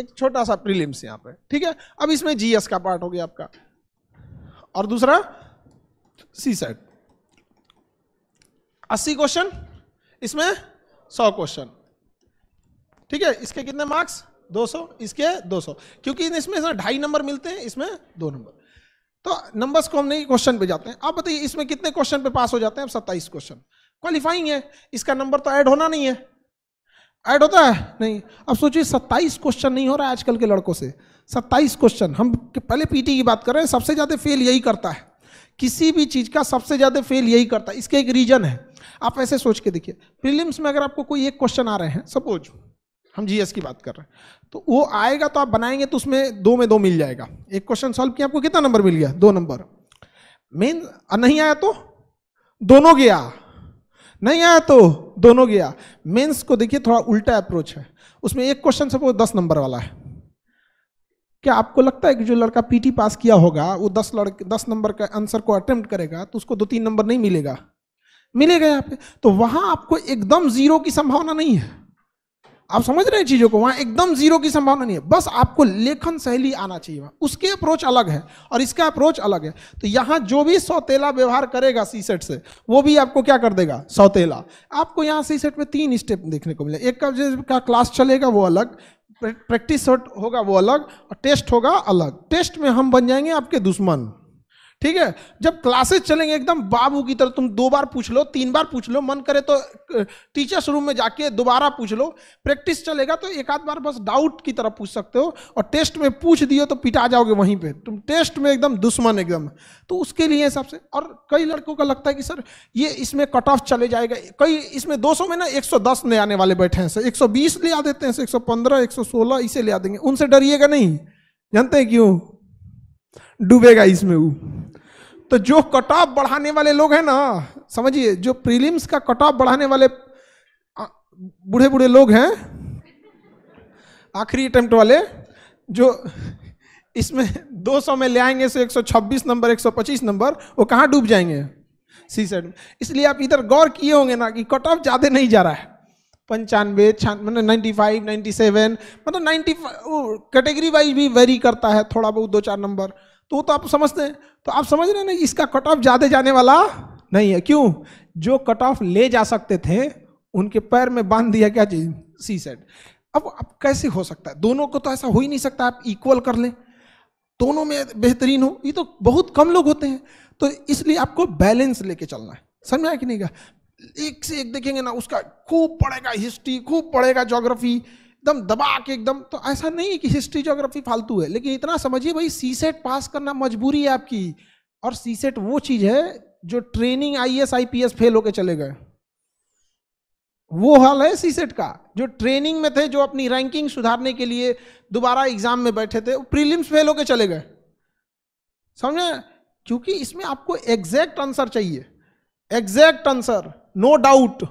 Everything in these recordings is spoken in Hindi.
एक छोटा सा प्रीलिम्स यहाँ पे। ठीक है? अब इसमें जीएस का पार्ट हो गया आपका। और दूसरा, सी सेट। अस्सी क्वेश्चन? इसमें सौ क्वेश्चन। ठीक है? इसके कितने मार्क्स? 200 इसके 200 क्योंकि इसमें ढाई नंबर मिलते हैं, इसमें दो नंबर। तो नंबर्स को हम नहीं क्वेश्चन पे जाते हैं। आप बताइए, इसमें कितने क्वेश्चन पे पास हो जाते हैं? अब सत्ताईस क्वेश्चन क्वालिफाइंग है। इसका नंबर तो ऐड होना नहीं है। ऐड होता है? नहीं। अब सोचिए, सत्ताईस क्वेश्चन नहीं हो रहा है आजकल के लड़कों से। सत्ताईस क्वेश्चन हम पहले पीटी की बात कर रहे हैं, सबसे ज़्यादा फेल यही करता है। किसी भी चीज़ का सबसे ज़्यादा फेल यही करता है। इसके एक रीजन है। आप ऐसे सोच के देखिए। प्रीलिम्स में अगर आपको कोई एक क्वेश्चन आ रहे हैं सपोज़ हम जीएस की बात कर रहे हैं तो वो आएगा तो आप बनाएँगे तो उसमें दो में दो मिल जाएगा। एक क्वेश्चन सॉल्व किया, आपको कितना नंबर मिल गया? दो नंबर मेन नहीं आया तो? दोनों गया। नहीं आया तो दोनों गया। मेंस को देखिए थोड़ा उल्टा अप्रोच है। उसमें एक क्वेश्चन सपोज़ दस नंबर वाला है। क्या आपको लगता है कि जो लड़का पीटी पास किया होगा, वो दस लड़के दस नंबर का आंसर को अटेम्प्ट करेगा तो उसको दो तीन नंबर नहीं मिलेगा? मिलेगा यहाँ पे। तो वहाँ आपको एकदम ज़ीरो की संभावना नहीं है। आप समझ रहे हैं चीज़ों को? वहाँ एकदम ज़ीरो की संभावना नहीं है। बस आपको लेखन शैली आना चाहिए वहाँ। उसके अप्रोच अलग है और इसका अप्रोच अलग है। तो यहाँ जो भी सौतेला व्यवहार करेगा सी सेट से, वो भी आपको क्या कर देगा? सौतेला। आपको यहाँ सी सेट में तीन स्टेप देखने को मिले। एक का का क्लास चलेगा, वो अलग। प्रैक्टिस होगा, वो अलग। और टेस्ट होगा, अलग। टेस्ट में हम बन जाएँगे आपके दुश्मन। ठीक है? जब क्लासेस चलेंगे एकदम बाबू की तरह, तुम दो बार पूछ लो, तीन बार पूछ लो, मन करे तो टीचर्स रूम में जाके दोबारा पूछ लो। प्रैक्टिस चलेगा तो एक आध बार बस डाउट की तरह पूछ सकते हो और टेस्ट में पूछ दियो तो पिटा जाओगे वहीं पे। तुम टेस्ट में एकदम दुश्मन एकदम। तो उसके लिए सबसे और कई लड़कों का लगता है कि, सर, ये इसमें कट ऑफ़ चले जाएगा। कई इसमें 200 में ना 110 ले आने वाले बैठे हैं, सर। 120 ले आ देते हैं एक सौ पंद्रह, एक सौ इसे ले आ देंगे। उनसे डरिएगा नहीं। जानते हैं क्यों? डूबेगा इसमें वो। तो जो कट ऑफ़ बढ़ाने वाले लोग हैं ना, समझिए, जो प्रीलिम्स का कट ऑफ़ बढ़ाने वाले बूढ़े बूढ़े लोग हैं, आखिरी अटेम्प्ट वाले, जो इसमें 200 में ले आएँगे से 126 नंबर 125 नंबर वो कहाँ डूब जाएँगे? सी सेट में। इसलिए आप इधर गौर किए होंगे ना कि कट ऑफ़ ज़्यादा नहीं जा रहा है। पंचानवे मतलब नाइन्टी फाइव नाइन्टी सेवन मतलब नाइन्टी कैटेगरी वाइज भी वेरी करता है, थोड़ा बहुत, दो चार नंबर तो वो तो आप समझते हैं। तो आप समझ रहे हैं ना इसका कट ऑफ़ ज़्यादा जाने वाला नहीं है। क्यों? जो कट ऑफ़ ले जा सकते थे, उनके पैर में बाँध दिया क्या चीज़? सी सेट अब अब कैसे हो सकता है? दोनों को तो ऐसा हो ही नहीं सकता। आप इक्वल कर लें। दोनों में बेहतरीन हो। ये तो बहुत कम लोग होते हैं। तो इसलिए आपको बैलेंस लेके चलना है। समझ आया कि नहीं? कहा एक से एक देखेंगे ना, उसका खूब पढ़ेगा हिस्ट्री खूब पढ़ेगा जोग्राफी एकदम दबा के एकदम तो ऐसा नहीं है कि हिस्ट्री जोग्राफी फालतू है, लेकिन इतना समझिए भाई सी सेट पास करना मजबूरी है आपकी। और सी सेट वो चीज़ है जो training I S I P S fail होके चले गए। वो हाल है सी सेट का, जो ट्रेनिंग में थे, जो अपनी रैंकिंग सुधारने के लिए दोबारा एग्ज़ाम में बैठे थे, वो प्रीलिम्स फेल होके चले गए। समझे? क्योंकि इसमें आपको एग्जैक्ट आंसर चाहिए। Exact answer no doubt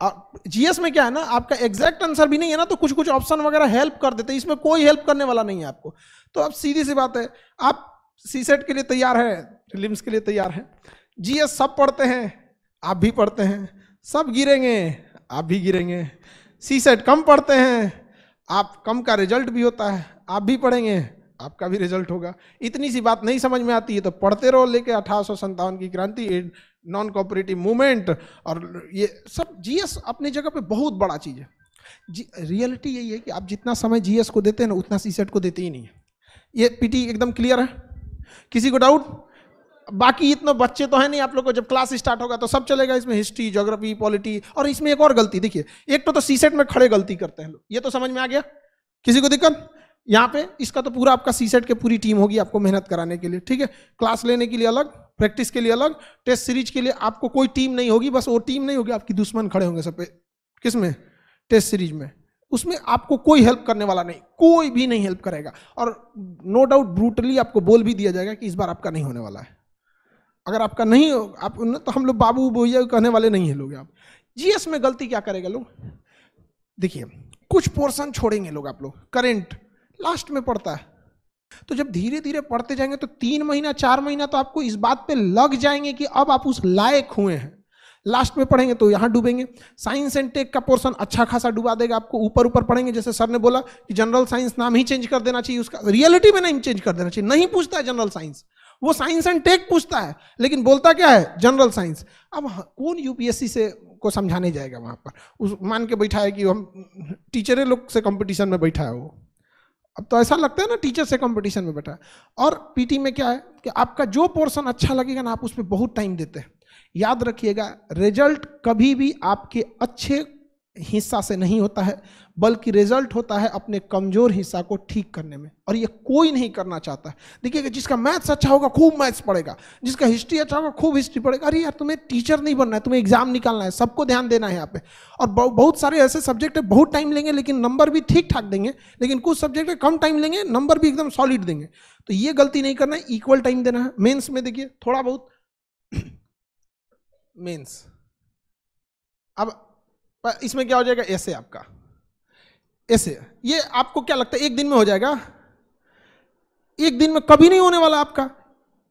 GS में क्या है ना, आपका एग्जैक्ट आंसर भी नहीं है ना तो कुछ कुछ ऑप्शन वगैरह हेल्प कर देते इसमें कोई हेल्प करने वाला नहीं है आपको। तो अब सीधी सी बात है, आप सी सेट के लिए तैयार है फिलिम्स के लिए तैयार है जीएस सब पढ़ते हैं, आप भी पढ़ते हैं, सब गिरेंगे, आप भी गिरेंगे। सी सेट कम पढ़ते हैं, आप, कम का रिज़ल्ट भी होता है, आप भी पढ़ेंगे, आपका भी रिज़ल्ट होगा। इतनी सी बात नहीं समझ में आती है तो पढ़ते रहो लेके अठारह की क्रांति नॉन कॉपरेटिव मूवमेंट और ये सब जीएस अपनी जगह पे बहुत बड़ा चीज़ है। जी रियलिटी यही है कि आप जितना समय जीएस को देते हैं ना उतना सीसेट को देते ही नहीं है। ये पीटी एकदम क्लियर है? किसी को डाउट बाकी इतने बच्चे तो है नहीं आप लोग को जब क्लास स्टार्ट होगा तो सब चलेगा इसमें हिस्ट्री जोग्राफी पॉलिटी और इसमें एक और गलती देखिए एक तो, तो सी सेट में खड़े गलती करते हैं लोग। ये तो समझ में आ गया? किसी को दिक्कत? यहाँ पे इसका तो पूरा आपका सी सेट की पूरी टीम होगी आपको मेहनत कराने के लिए, ठीक है? क्लास लेने के लिए अलग प्रैक्टिस के लिए अलग टेस्ट सीरीज़ के लिए आपको कोई टीम नहीं होगी, बस वो टीम नहीं होगी, आपकी दुश्मन खड़े होंगे सब पे। किसमें? टेस्ट सीरीज़ में। उसमें आपको कोई हेल्प करने वाला नहीं, कोई भी नहीं हेल्प करेगा। और नो डाउट ब्रूटली आपको बोल भी दिया जाएगा कि इस बार आपका नहीं होने वाला है। अगर आपका नहीं आप तो हम लोग बाबू भैया कहने वाले नहीं है लोग आप। जीएस में गलती क्या करेगा लोग? देखिए, कुछ पोर्शन छोड़ेंगे लोग आप लोग। करेंट लास्ट में पड़ता है। तो जब धीरे धीरे पढ़ते जाएँगे तो तीन महीना, चार महीना तो आपको इस बात पे लग जाएँगे कि अब आप उस लायक हुए हैं। लास्ट में पढ़ेंगे तो यहाँ डूबेंगे। साइंस एंड टेक का पोर्शन अच्छा खासा डुबा देगा आपको। ऊपर ऊपर पढ़ेंगे, जैसे सर ने बोला कि जनरल साइंस नाम ही चेंज कर देना चाहिए, उसका रियलिटी में नहीं चेंज कर देना चाहिए। नहीं पूछता है जनरल साइंस। वो साइंस एंड टेक पूछता है, लेकिन बोलता क्या है? General science. अब कौन यूपीएससी से को समझाने जाएगा वहाँ पर? उस मान के बैठा है कि हम, टीचरें लोग से कंपटीशन में बैठा है वो। अब तो ऐसा लगता है ना टीचर से कंपटीशन में बैठा है। और पीटी में क्या है कि आपका जो पोर्शन अच्छा लगेगा ना, आप उसमें बहुत टाइम देते हैं। याद रखिएगा रिज़ल्ट कभी भी आपके अच्छे हिस्सा से नहीं होता है, बल्कि रिज़ल्ट होता है अपने कमज़ोर हिस्सा को ठीक करने में। और ये कोई नहीं करना चाहता है। देखिएगा जिसका मैथ्स अच्छा होगा, खूब मैथ्स पढ़ेगा। जिसका हिस्ट्री अच्छा होगा, खूब हिस्ट्री पढ़ेगा। अरे यार, तुम्हें टीचर नहीं बनना है, तुम्हें एग्ज़ाम निकालना है, सबको ध्यान देना है यहाँ पे। और बहुत सारे ऐसे सब्जेक्ट है, बहुत टाइम लेंगे, लेकिन नंबर भी ठीक ठाक देंगे, लेकिन कुछ सब्जेक्ट कम टाइम लेंगे नंबर भी एकदम सॉलिड देंगे। तो ये गलती नहीं करना है इक्वल टाइम देना है। मेन्स में देखिए, थोड़ा बहुत मेन्स अब इसमें क्या हो जाएगा? ऐसे आपका। ऐसे। ये आपको क्या लगता है, एक दिन में हो जाएगा? एक दिन में कभी नहीं होने वाला आपका।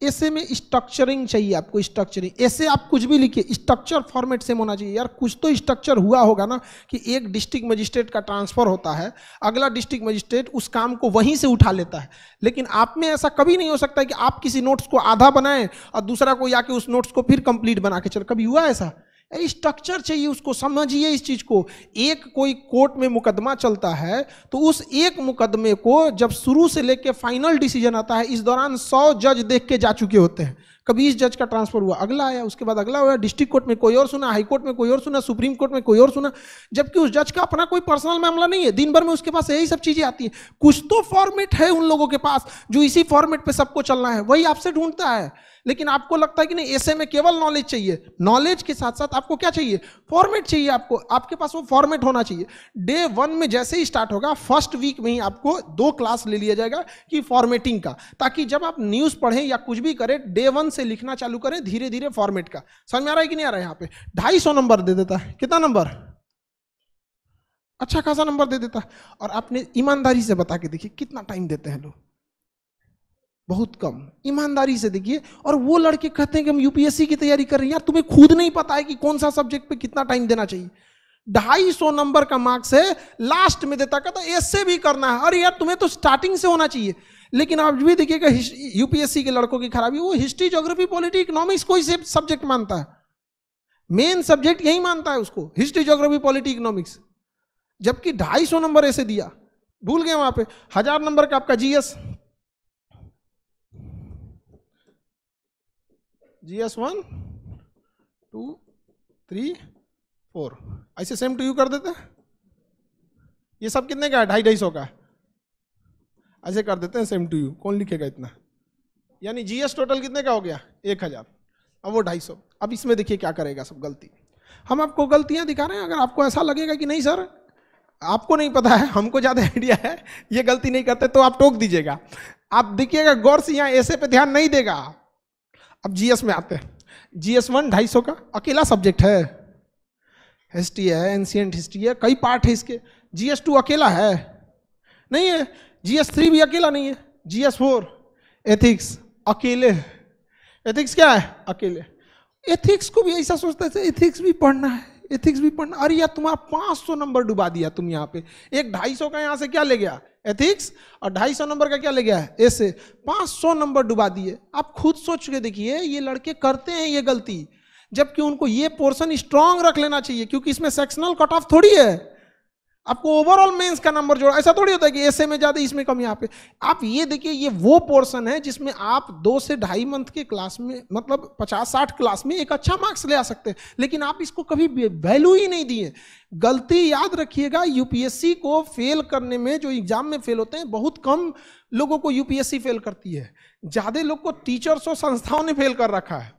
ऐसे में स्ट्रक्चरिंग चाहिए आपको स्ट्रक्चरिंग ऐसे आप कुछ भी लिखिए स्ट्रक्चर फॉर्मेट सेम होना चाहिए। यार, कुछ तो स्ट्रक्चर हुआ होगा ना कि एक डिस्ट्रिक्ट मजिस्ट्रेट का ट्रांसफ़र होता है, अगला डिस्ट्रिक्ट मजिस्ट्रेट उस काम को वहीं से उठा लेता है। लेकिन आप में ऐसा कभी नहीं हो सकता कि आप किसी नोट्स को आधा बनाएँ और दूसरा कोई आके उस नोट्स को फिर कंप्लीट बना के चल। कभी हुआ ऐसा? स्ट्रक्चर चाहिए उसको, समझिए इस चीज़ को। एक कोई कोर्ट में मुकदमा चलता है तो उस एक मुकदमे को जब शुरू से लेके फाइनल डिसीज़न आता है, इस दौरान सौ जज देख के जा चुके होते हैं। कभी इस जज का ट्रांसफ़र हुआ, अगला आया, उसके बाद अगला हुआ डिस्ट्रिक्ट कोर्ट में कोई और सुना हाई कोर्ट में कोई और सुना सुप्रीम कोर्ट में कोई और सुना, जबकि उस जज का अपना कोई पर्सनल मामला नहीं है। दिन भर में उसके पास यही सब चीज़ें आती है। कुछ तो फॉर्मेट है उन लोगों के पास, जो इसी फॉर्मेट पे सबको चलना है, वही आपसे ढूंढता है। लेकिन आपको लगता है कि नहीं ऐसे में केवल नॉलेज चाहिए। नॉलेज के साथ साथ आपको क्या चाहिए? फॉर्मेट चाहिए आपको। आपके पास वो फॉर्मेट होना चाहिए। डे वन में जैसे ही स्टार्ट होगा फ़र्स्ट वीक में ही आपको दो क्लास ले लिया जाएगा कि फॉर्मेटिंग का। ताकि जब आप न्यूज़ पढ़ें या कुछ भी करें डे वन से लिखना चालू करें धीरे धीरे फॉर्मेट का। समझ में आ रहा है कि नहीं आ रहा है यहाँ पे? ढाई सौ नंबर दे देता है। कितना नंबर अच्छा खासा नंबर दे देता है। और आपने ईमानदारी से बता के देखिए, कितना टाइम देते हैं लोग। बहुत कम। ईमानदारी से देखिए, और वो लड़के कहते हैं कि हम यूपीएससी की तैयारी कर रहे हैं। यार, तुम्हें खुद नहीं पता है कि कौन सा सब्जेक्ट पे कितना टाइम देना चाहिए। ढाई सौ नंबर का मार्क्स है लास्ट में देता, कहता, ऐसे भी करना है। अरे यार, तुम्हें तो स्टार्टिंग से होना चाहिए। लेकिन आप भी देखिएगा यूपीएससी के लड़कों की खराबी, वो हिस्ट्री जोग्राफी पॉलिटी इकोनॉमिक्स कोई से सब्जेक्ट मानता है। मेन सब्जेक्ट यही मानता है उसको हिस्ट्री जोग्राफी पॉलिटी इकोनॉमिक्स जबकि ढाई सौ नंबर ऐसे दिया। भूल गए वहाँ पे। हज़ार नंबर का आपका GS G S one two three four ऐसे सेम टू यू कर देते ये सब कितने का है? ढाई ढाई सौ का ऐसे कर देते हैं सेम टू यू कौन लिखेगा इतना? यानी जीएस टोटल कितने का हो गया? एक हज़ार। अब वो ढाई सौ। अब इसमें देखिए क्या करेगा सब गलती। हम आपको गलतियाँ दिखा रहे हैं, अगर आपको ऐसा लगेगा कि नहीं सर, आपको नहीं पता है, हमको ज़्यादा आइडिया है, ये गलती नहीं करते तो आप टोक दीजिएगा। आप देखिएगा, गौर से यहाँ ऐसे पे ध्यान नहीं देगा। अब जीएस में आते हैं। जीएस वन ढाई सौ का अकेला सब्जेक्ट है। हिस्ट्री है एंशियंट हिस्ट्री है, कई पार्ट है इसके। जीएस टू अकेला है। नहीं है। जीएस थ्री भी अकेला नहीं है। जीएस फोर एथिक्स अकेले। एथिक्स क्या है? अकेले। एथिक्स को भी ऐसा सोचते थे एथिक्स भी पढ़ना है। एथिक्स भी पढ़ना अरे यार तुम्हारा पाँच सौ नंबर डुबा दिया तुम यहाँ पे। एक ढाई सौ का यहाँ से क्या ले गया? एथिक्स और ढाई सौ नंबर का क्या ले गया? है ऐसे पाँच सौ नंबर डुबा दिए। आप खुद सोच के देखिए, ये लड़के करते हैं ये गलती। जबकि उनको ये पोर्सन स्ट्रांग रख लेना चाहिए, क्योंकि इसमें सेक्शनल कट ऑफ़ थोड़ी है। आपको ओवरऑल मेंस का नंबर जोड़ा। ऐसा थोड़ी होता है कि ऐसे में ज़्यादा, इसमें कम यहाँ आप ये देखिए, ये वो पोर्शन है जिसमें आप दो से ढाई मंथ के क्लास में मतलब पचास, साठ क्लास में एक अच्छा मार्क्स ले आ सकते हैं। लेकिन आप इसको कभी वैल्यू ही नहीं दिए। गलती याद रखिएगा यूपीएससी को फेल करने में जो एग्ज़ाम में फेल होते हैं, बहुत कम लोगों को यूपीएससी फेल करती है। ज़्यादा लोग को टीचर्स और संस्थाओं ने फेल कर रखा है।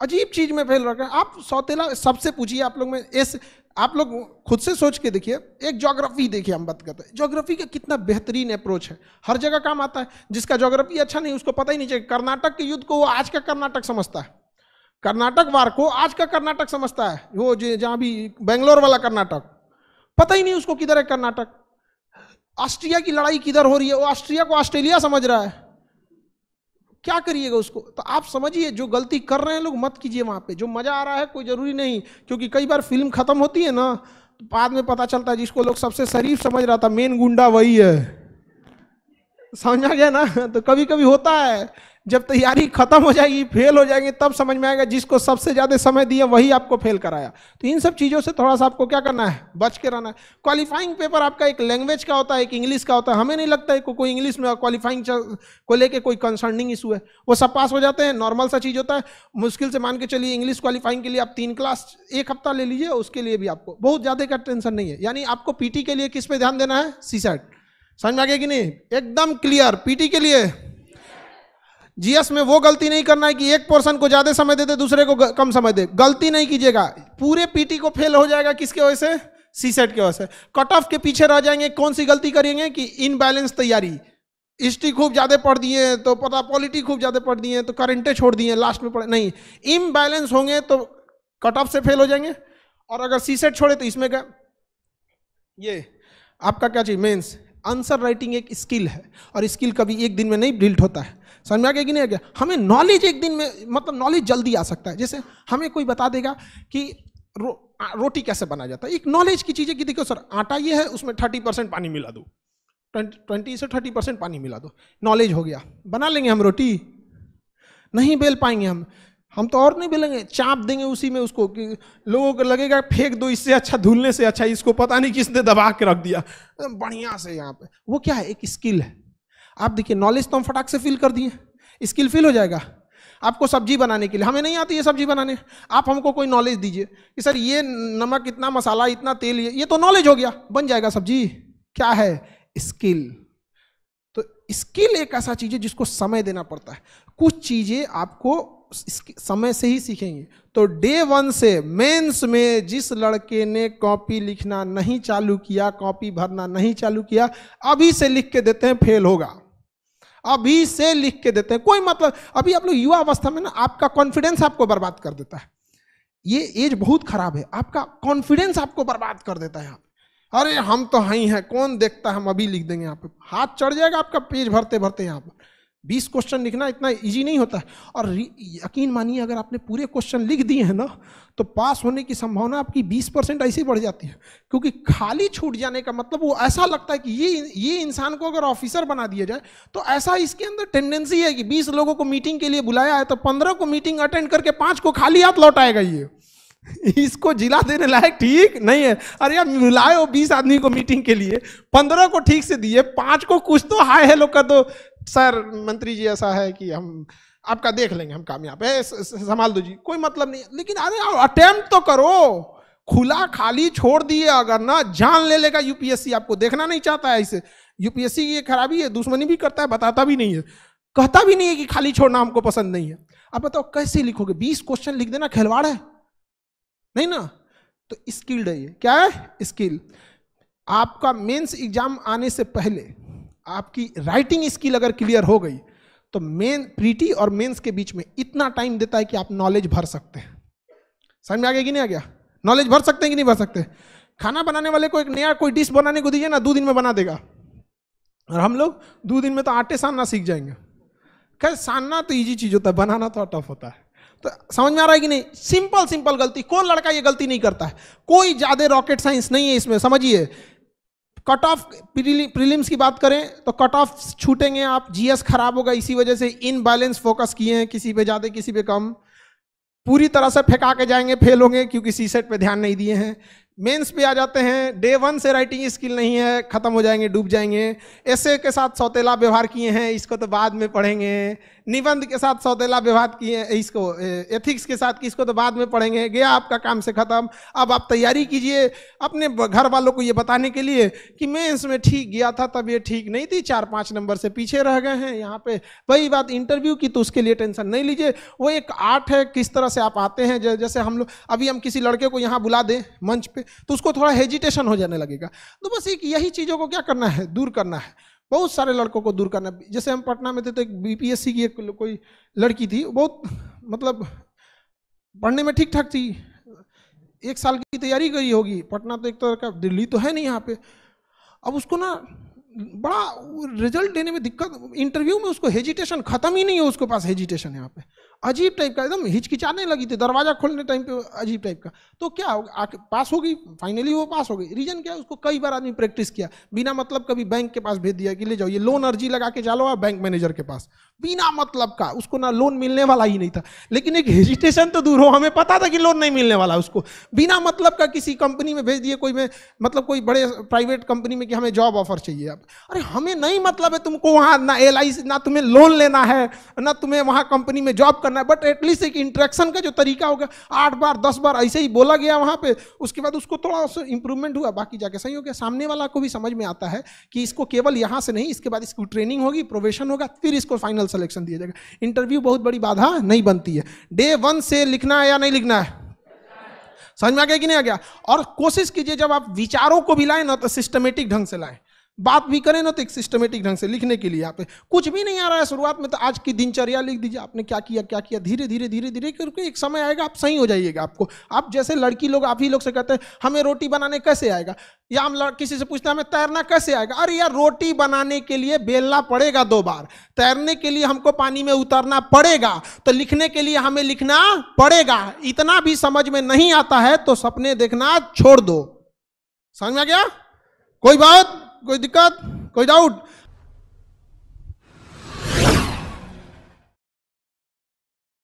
अजीब चीज़ में फेल रखा है। आप सौतेला, सबसे पूछिए आप लोग में, इस आप लोग खुद से सोच के देखिए, एक जोग्राफी देखिए हम बात करते हैं। जोग्राफी का कितना बेहतरीन अप्रोच है। हर जगह काम आता है। जिसका जोग्राफी अच्छा नहीं, उसको पता ही नहीं चाहिए। कर्नाटक के युद्ध को वो आज का कर्नाटक समझता है। कर्नाटक वार को आज का कर्नाटक समझता है। वो जहाँ भी बेंगलोर वाला कर्नाटक, पता ही नहीं उसको किधर है कर्नाटक। ऑस्ट्रिया की लड़ाई किधर हो रही है? वो ऑस्ट्रिया को ऑस्ट्रेलिया समझ रहा है। क्या करिएगा उसको? तो आप समझिए, जो गलती कर रहे हैं लोग, मत कीजिए वहाँ पे। जो मज़ा आ रहा है, कोई ज़रूरी नहीं, क्योंकि कई बार फ़िल्म खत्म होती है ना तो बाद में पता चलता है जिसको लोग सबसे शरीफ समझ रहा था, मेन गुंडा वही है। समझा गया ना? तो कभी कभी होता है। जब तैयारी खत्म हो जाएगी फेल हो जाएँगे तब समझ में आएगा जिसको सबसे ज़्यादा समय दिया वही आपको फेल कराया। तो इन सब चीज़ों से थोड़ा सा आपको क्या करना है? बच के रहना है। क्वालिफाइंग पेपर आपका एक लैंग्वेज का होता है एक इंग्लिश का होता है। हमें नहीं लगता है को, कोई इंग्लिश में क्वालिफाइंग को लेके कोई कंसर्निंग इशू है। वो सब पास हो जाते हैं नॉर्मल सा चीज़ होता है। मुश्किल से मान के चलिए इंग्लिश क्वालिफाइंग के लिए आप तीन क्लास एक हफ़्ता ले लीजिए उसके लिए भी आपको। बहुत ज़्यादा का टेंशन नहीं है। यानी आपको पीटी के लिए किस पे ध्यान देना है? सी समझ में आ गया कि नहीं? एकदम क्लियर पीटी के लिए जीएस में वो गलती नहीं करना है कि एक पोर्सन को ज़्यादा समय दे दे दूसरे को कम समय दे। गलती नहीं कीजिएगा। पूरे पीटी को फेल हो जाएगा किसके वजह से? सी सेट की वजह से। कट ऑफ़ के पीछे रह जाएँगे, कौन सी गलती करेंगे कि इनबैलेंस तैयारी। हिस्ट्री खूब ज़्यादा पढ़ दिए तो पता पॉलिटी खूब ज़्यादा पढ़ दिए तो करेंटे छोड़ दिए लास्ट में पढ़े नहीं। इम्बैलेंस होंगे तो कट ऑफ़ से फेल हो जाएँगे। और अगर सी सेट छोड़े तो इसमें क्या? ये, आपका क्या चाहिए मेंस आंसर राइटिंग एक स्किल है। और स्किल कभी एक दिन में नहीं बिल्ट होता है। समझ में आ गया कि नहीं आ गया? हमें नॉलेज एक दिन में मतलब नॉलेज जल्दी आ सकता है। जैसे हमें कोई बता देगा कि रो, रोटी कैसे बनाया जाता है। एक नॉलेज की चीज़ है कि देखो सर आटा ये है उसमें थर्टी परसेंट पानी मिला दो। ट्वेंटी से थर्टी परसेंट पानी मिला दो। नॉलेज हो गया। बना लेंगे हम रोटी। नहीं बेल पाएँगे हम। हम तो और नहीं बेलेंगे। चाप देंगे उसी में उसको कि लोगों को लगेगा फेंक दो इससे अच्छा धुलने से अच्छा इसको पता नहीं किसने दबा के रख दिया। बढ़िया से यहाँ पे। वो क्या है? एक स्किल है। आप देखिए नॉलेज तो हम फटाक से फिल कर दिए स्किल फिल हो जाएगा आपको सब्ज़ी बनाने के लिए। हमें नहीं आती है सब्ज़ी बनाने। आप हमको कोई नॉलेज दीजिए कि सर ये नमक, इतना मसाला, इतना तेल, ये ये तो नॉलेज हो गया, बन जाएगा सब्ज़ी। क्या है? स्किल तो स्किल एक ऐसा चीज़ है जिसको समय देना पड़ता है। कुछ चीज़ें आपको समय से ही सीखेंगे। तो डे वन से मेंस में जिस लड़के ने कॉपी लिखना नहीं चालू किया कॉपी भरना नहीं चालू किया, अभी से लिख के देते हैं फेल होगा। अभी से लिख के देते हैं। कोई मतलब अभी आप लोग युवा अवस्था में ना, आपका कॉन्फिडेंस आपको बर्बाद कर देता है। ये एज बहुत खराब है। आपका कॉन्फिडेंस आपको बर्बाद कर देता है अरे, हम तो ही हैं कौन देखता है, हम अभी लिख देंगे यहाँ पे। हाथ चढ़ जाएगा आपका, पेज भरते भरते यहाँ पर। बीस क्वेश्चन लिखना इतना इजी नहीं होता। और यकीन मानिए, अगर आपने पूरे क्वेश्चन लिख दिए हैं ना तो पास होने की संभावना आपकी बीस परसेंट ऐसे बढ़ जाती है। क्योंकि खाली छूट जाने का मतलब वो ऐसा लगता है कि ये ये इंसान को अगर ऑफिसर बना दिया जाए तो ऐसा इसके अंदर टेंडेंसी है कि बीस लोगों को मीटिंग के लिए बुलाया है तो पंद्रह को मीटिंग अटेंड करके पाँच को खाली हाथ लौटाएगा ये। इसको जिला देने लायक ठीक नहीं है। अरे यार मिलाए हो बीस आदमी को मीटिंग के लिए, पंद्रह को ठीक से दिए, पाँच को कुछ तो हाय हेलो कर दो। सर, मंत्री जी, ऐसा है कि हम, आपका देख लेंगे, हम कामयाब है संभाल दो जी, कोई मतलब नहीं लेकिन अरे अटेम्प्ट तो करो। खुला, खाली छोड़ दिए अगर ना, जान ले लेगा यूपीएससी आपको देखना नहीं चाहता है इसे। यूपीएससी की खराबी है, दुश्मनी भी करता है, बताता भी नहीं है। कहता भी नहीं है कि खाली छोड़ना हमको पसंद नहीं है। अब बताओ, कैसे लिखोगे? बीस क्वेश्चन लिख देना, खिलवाड़ है। नहीं ना? तो स्किल्ड है ये। क्या है? स्किल आपका मेंस एग्ज़ाम आने से पहले आपकी राइटिंग स्किल अगर क्लियर हो गई तो मेन प्रीटी और मेंस के बीच में इतना टाइम देता है कि आप नॉलेज भर सकते हैं। समझ में आ गया कि नहीं आ गया? नॉलेज भर सकते हैं कि नहीं भर सकते? खाना बनाने वाले को एक नया कोई डिश बनाने को दीजिए ना, दो दिन में बना देगा। और हम लोग दो दिन में तो आटे सानना सीख जाएँगे। खैर, सानना तो ईजी चीज़ होता है, बनाना तो टफ होता है। तो समझ में आ रहा है कि नहीं? सिंपल सिंपल गलती। कौन लड़का ये गलती नहीं करता है। कोई ज़्यादा रॉकेट साइंस नहीं है इसमें, समझिए। कट ऑफ़ प्रीलिम्स की बात करें तो कट ऑफ़ छूटेंगे आप जीएस खराब होगा, इसी वजह से इन बैलेंस फोकस किए हैं, किसी पे ज़्यादा, किसी पे कम। पूरी तरह से फेंका के जाएँगे फेल होंगे, क्योंकि सी सेट पे ध्यान नहीं दिए हैं। मेंस पे आ जाते हैं डे वन से राइटिंग स्किल नहीं है, खत्म हो जाएँगे, डूब जाएँगे। ऐसे के साथ सौतेला व्यवहार किए हैं, इसको तो बाद में पढ़ेंगे। निबंध के साथ सौतेला व्यवहार किए, इसको एथिक्स के साथ किसको तो बाद में पढ़ेंगे। गया आपका काम से खत्म। अब आप तैयारी कीजिए अपने घर वालों को ये बताने के लिए कि मैं इसमें ठीक गया था, तब ये ठीक नहीं थी। चार पाँच नंबर से पीछे रह गए हैं। यहाँ पे वही बात इंटरव्यू की तो उसके लिए टेंशन नहीं लीजिए। वो एक आर्ट है, किस तरह से आप आते हैं जैसे हम लोग, अभी हम किसी लड़के को यहाँ बुला दें मंच पे तो उसको थोड़ा हेजिटेशन हो जाने लगेगा। तो बस एक यही चीज़ों को क्या करना है? दूर करना है। बहुत सारे लड़कों को दूर करना। जैसे हम पटना में थे तो एक बीपीएससी की एक कोई लड़की थी, बहुत मतलब पढ़ने में ठीक ठाक थी। एक साल की तैयारी करी होगी। पटना तो एक तरह का दिल्ली तो है नहीं यहाँ पे। अब उसको ना बड़ा रिज़ल्ट देने में दिक्कत इंटरव्यू में उसको हेजिटेशन खत्म ही नहीं है उसके पास हेजिटेशन यहाँ पे। अजीब टाइप का, एकदम हिचकिचाने लगी थी, दरवाज़ा खोलने टाइम पे अजीब टाइप का। तो क्या आके पास हो गई फाइनली वो पास हो गई। रीजन क्या है उसको कई बार आदमी प्रैक्टिस किया। बिना मतलब कभी बैंक के पास भेज दिया कि ले जाओ, ये लोन अर्जी लगा के चलो आप बैंक मैनेजर के पास। बिना मतलब का, उसको ना लोन मिलने वाला ही नहीं था। लेकिन एक हेजिटेशन तो दूर हो, हमें पता था कि लोन नहीं मिलने वाला उसको। बिना मतलब का किसी कंपनी में भेज दिए, कोई में मतलब कोई बड़े प्राइवेट कंपनी में कि हमें जॉब ऑफ़र चाहिए अब। अरे, हमें नहीं मतलब है तुमको वहाँ ना एल ना तुम्हें लोन लेना है, ना तुम्हें वहाँ कंपनी में जॉब करना है बट एटलीस्ट एक इंट्रैक्शन का जो तरीका होगा, आठ बार, दस बार ऐसे ही बोला गया वहाँ पे, उसके बाद उसको थोड़ा इंप्रूवमेंट हुआ, बाकी जाके सही हो गया। सामने वाला को भी समझ में आता है कि इसको केवल यहाँ से नहीं, इसके बाद इसको ट्रेनिंग होगी प्रोवेशन होगा, फिर इसको फाइनल सिलेक्शन दिया जाएगा। इंटरव्यू बहुत बड़ी बाधा नहीं बनती है। डे वन से लिखना है या नहीं लिखना है? समझ में आ गया कि नहीं आ गया? और कोशिश कीजिए जब आप विचारों को भी लाए, ना तो सिस्टमेटिक ढंग से लाएँ। बात भी करें ना तो एक सिस्टमेटिक ढंग से लिखने के लिए आप कुछ भी नहीं आ रहा है शुरुआत में तो आज की दिनचर्या लिख दीजिए, आपने क्या किया क्या किया, धीरे धीरे धीरे धीरे करके एक समय आएगा, आप सही हो जाइएगा आपको। आप जैसे लड़की लोग, आप ही लोग से कहते हैं, हमें रोटी बनाने कैसे आएगा? या हम किसी से पूछते हैं, हमें तैरना कैसे आएगा? अरे यार, रोटी बनाने के लिए बेलना पड़ेगा दो बार। तैरने के लिए हमको पानी में उतरना पड़ेगा तो लिखने के लिए हमें लिखना पड़ेगा। इतना भी समझ में नहीं आता है तो सपने देखना छोड़ दो। समझ में आ गया? कोई बात? कोई दिक्कत कोई डाउट